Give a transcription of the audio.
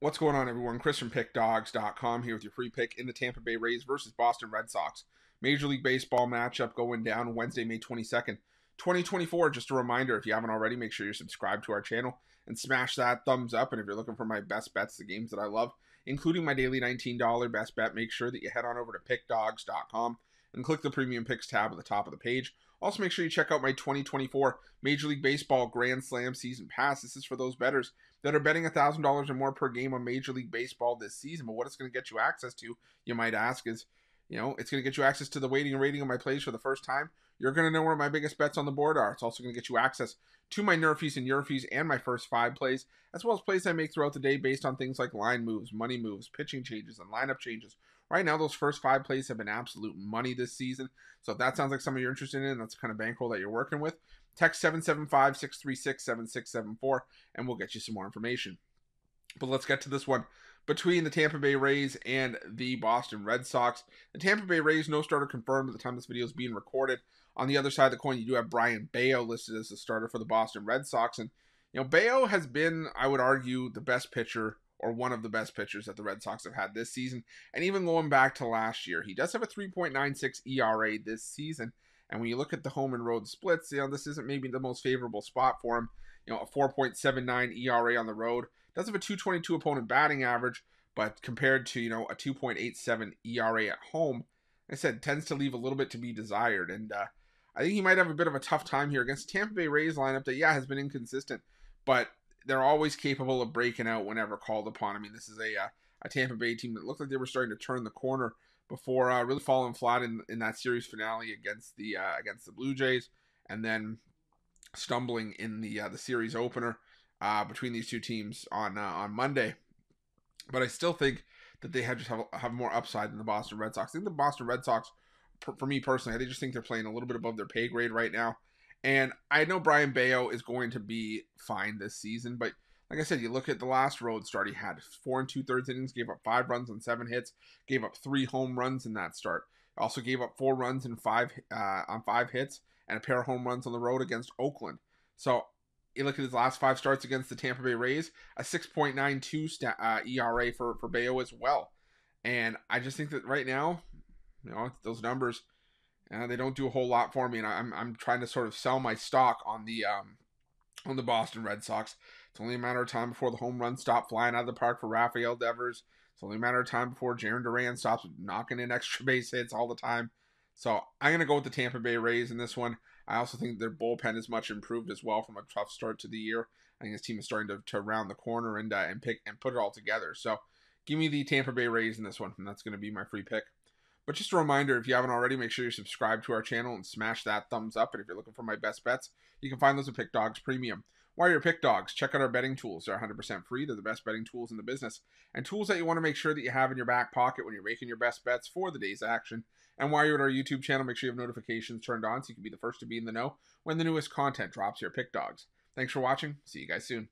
What's going on, everyone? Chris from PickDawgz.com here with your free pick in the Tampa Bay Rays versus Boston Red Sox. Major League Baseball matchup going down Wednesday, May 22nd, 2024. Just a reminder if you haven't already, make sure you're subscribed to our channel and smash that thumbs up. And if you're looking for my best bets, the games that I love, including my daily $19 best bet, make sure that you head on over to PickDawgz.com and click the Premium Picks tab at the top of the page. Also, make sure you check out my 2024 Major League Baseball Grand Slam Season Pass. This is for those bettors that are betting $1,000 or more per game on Major League Baseball this season. But what it's going to get you access to, you might ask, is you know, it's going to get you access to the weighting and rating of my plays for the first time. You're going to know where my biggest bets on the board are. It's also going to get you access to my NRFIs and YRFIs and my first five plays, as well as plays I make throughout the day based on things like line moves, money moves, pitching changes, and lineup changes. Right now, those first five plays have been absolute money this season. So if that sounds like something you're interested in, that's the kind of bankroll that you're working with, text 775 636 7674 and we'll get you some more information. But let's get to this one between the Tampa Bay Rays and the Boston Red Sox. The Tampa Bay Rays, no starter confirmed at the time this video is being recorded. On the other side of the coin, you do have Brayan Bello listed as the starter for the Boston Red Sox. And, you know, Bello has been, I would argue, the best pitcher or one of the best pitchers that the Red Sox have had this season. And even going back to last year, he does have a 3.96 ERA this season. And when you look at the home and road splits, you know, this isn't maybe the most favorable spot for him. You know, a 4.79 ERA on the road. Does have a 222 opponent batting average, but compared to, you know, a 2.87 ERA at home, like I said, tends to leave a little bit to be desired. And uh, I think he might have a bit of a tough time here against Tampa Bay Rays lineup that, yeah, has been inconsistent, but they're always capable of breaking out whenever called upon. I mean, this is a, uh, a Tampa Bay team that looked like they were starting to turn the corner before uh, really falling flat in, in that series finale against the uh, against the Blue Jays, and then stumbling in the uh, the series opener uh, between these two teams on on Monday. But I still think that they have just have, have more upside than the Boston Red Sox. I think the Boston Red Sox, for, for me personally, I just think they're playing a little bit above their pay grade right now. And I know Brayan Bello is going to be fine this season, but like I said, you look at the last road start he had four and two thirds innings, gave up five runs on seven hits, gave up three home runs in that start. Also gave up four runs and five uh, on five hits and a pair of home runs on the road against Oakland. So you look at his last five starts against the Tampa Bay Rays, a 6.92 st- uh, ERA for for Bello as well. And I just think that right now, you know, those numbers, uh, they don't do a whole lot for me. And I'm I'm trying to sort of sell my stock on the um on the Boston Red Sox. It's only a matter of time before the home runs stop flying out of the park for Rafael Devers. It's only a matter of time before Jarren Duran stops knocking in extra base hits all the time. So I'm to go with the Tampa Bay Rays in this one. I also think their bullpen is much improved as well from a tough start to the year. I think this team is starting to, to round the corner and uh, and pick and put it all together. So give me the Tampa Bay Rays in this one, and that's going to be my free pick. But just a reminder, if you haven't already, make sure you subscribe to our channel and smash that thumbs up. And if you're looking for my best bets, you can find those at Pick Dawgz Premium. While you're Pick Dawgz, check out our betting tools. They're 100% free. They're the best betting tools in the business, and tools that you want to make sure that you have in your back pocket when you're making your best bets for the day's action. And while you're at our YouTube channel, make sure you have notifications turned on so you can be the first to be in the know when the newest content drops here Pick Dawgz. Thanks for watching. See you guys soon.